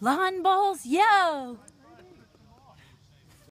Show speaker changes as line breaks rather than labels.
Lawn bowls, yo!